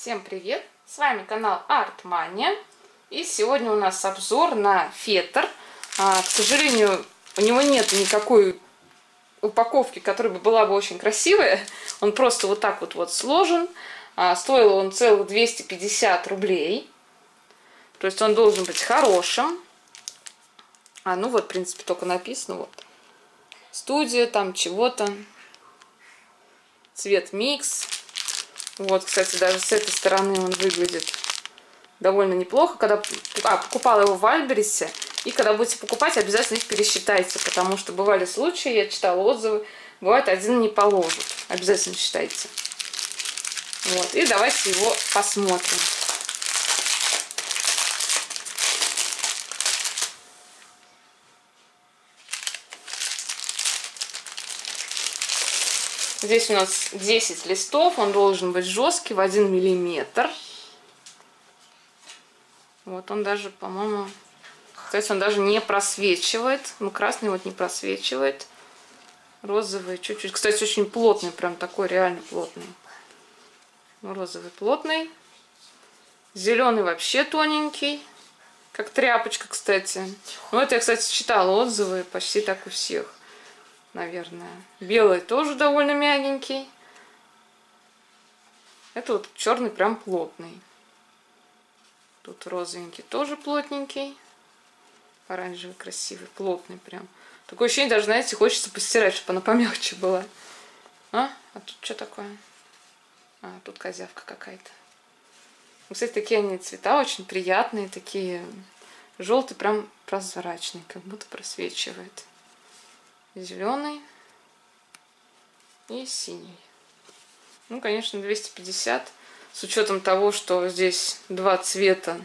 Всем привет! С вами канал Артмания. И сегодня у нас обзор на фетр. А, к сожалению, у него нет никакой упаковки, которая бы была бы очень красивая. Он просто вот так вот, вот сложен. А, стоил он целых 250 рублей. То есть он должен быть хорошим. А, ну вот, в принципе, только написано вот. Студия там чего-то. Цвет микс. Вот, кстати, даже с этой стороны он выглядит довольно неплохо. Когда а, покупала его в Альберисе, и когда будете покупать, обязательно их пересчитайте, потому что бывали случаи, я читала отзывы, бывает один не положит. Обязательно считайте. Вот, и давайте его посмотрим. Здесь у нас 10 листов, он должен быть жесткий в 1 миллиметр. Вот он даже, по-моему, кстати, он даже не просвечивает. Ну, красный вот не просвечивает. Розовый чуть-чуть. Кстати, очень плотный, прям такой реально плотный. Ну, розовый плотный. Зеленый вообще тоненький. Как тряпочка, кстати. Ну, это я, кстати, читала отзывы почти так у всех наверное. Белый тоже довольно мягенький. Это вот черный прям плотный. Тут розовенький тоже плотненький. Оранжевый красивый, плотный прям. Такое ощущение, даже, знаете, хочется постирать, чтобы она помягче была. А? А тут что такое? А, тут козявка какая-то. Ну, кстати, такие они цвета очень приятные, такие желтые, прям прозрачные, как будто просвечивает зеленый и синий. Ну, конечно, 250. С учетом того, что здесь два цвета,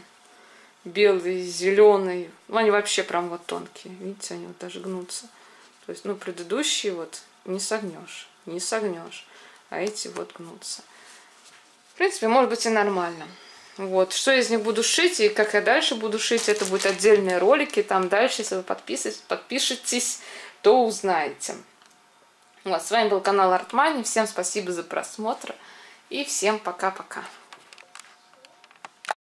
белый и зеленый. Ну, они вообще прям вот тонкие. Видите, они вот даже гнутся. То есть, ну, предыдущие вот не согнешь, не согнешь. А эти вот гнутся. В принципе, может быть и нормально. Вот. Что я из них буду шить и как я дальше буду шить, это будут отдельные ролики. Там дальше, если вы подписываетесь, то узнаете. Вот, с вами был канал Артмани. Всем спасибо за просмотр. И всем пока-пока.